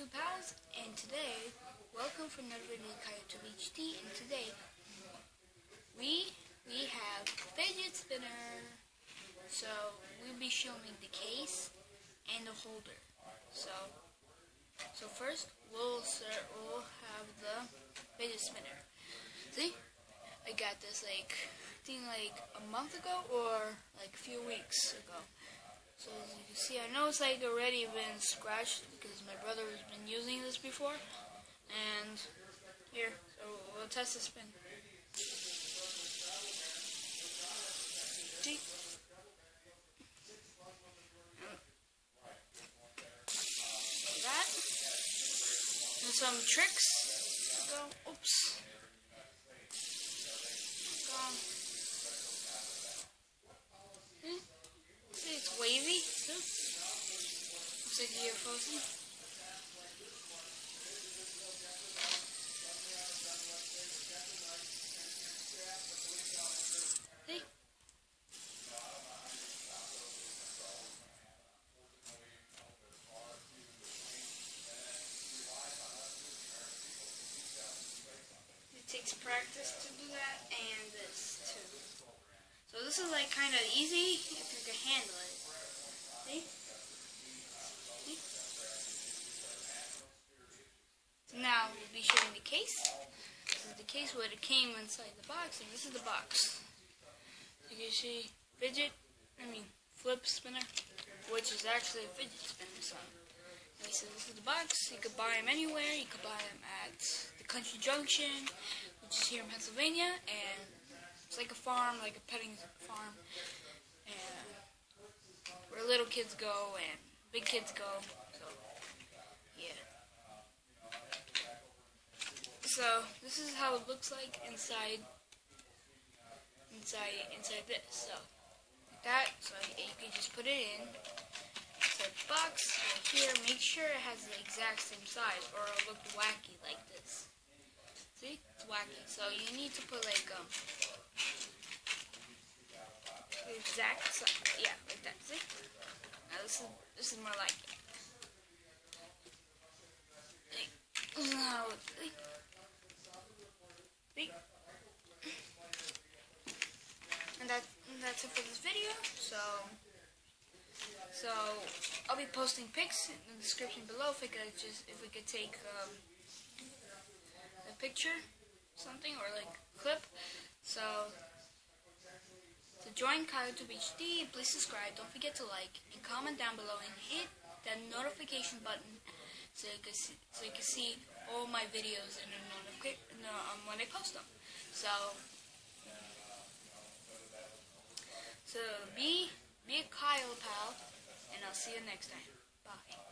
YouTube pals, and today, welcome for another video of YouTube HD, and today, we, we have fidget spinner, so we'll be showing the case and the holder, so, so first, we'll start, we'll have the fidget spinner, see, I got this like, I think like a month ago, or like a few weeks ago, so as you can see, I know it's like already been scratched because my brother has been using this before. And here, so we'll test the spin. See? That. And some tricks. Go. Oops. wavy. Looks like Hey. It takes practice to do that and this too. So this is like kind of easy if you can handle it. See? So now we'll be showing the case. This is the case where it came inside the box, and this is the box. You can see fidget, I mean flip spinner, which is actually a fidget spinner. So, so this is the box. You could buy them anywhere. You could buy them at the Country Junction, which is here in Pennsylvania, and it's like a farm, like a petting farm where little kids go and big kids go. So, yeah. So, this is how it looks like inside, inside, inside this. So, like that. So, you can just put it in. The box. Here, make sure it has the exact same size or it'll look wacky like this. See? It's wacky. So, you need to put like, um, exact size. Yeah, like that. See? Now this is this is more like it. And that that's it for this video. So so I'll be posting pics in the description below if we could just if we could take um, a picture, something or like clip. So to join KyleTube HD, please subscribe. Don't forget to like and comment down below and hit that notification button so you can see, so you can see all my videos and no, um, when they post them. So, so be be a Kyle pal, and I'll see you next time. Bye.